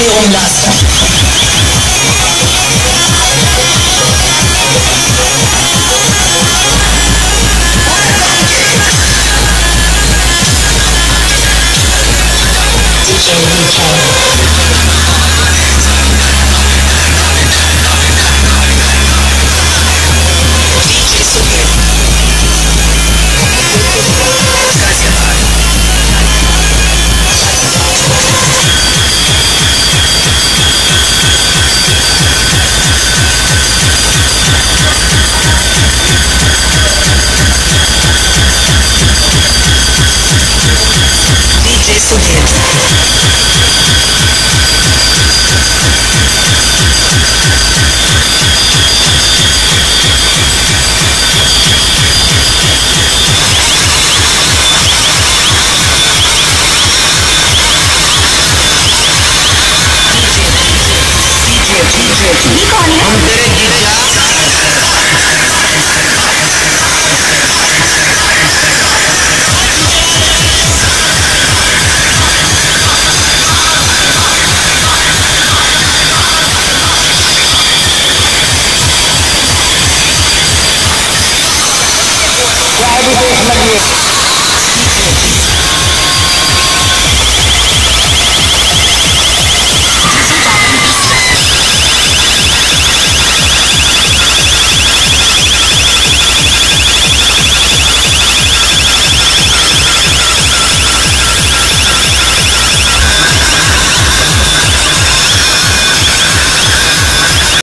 Serum lassen. everything.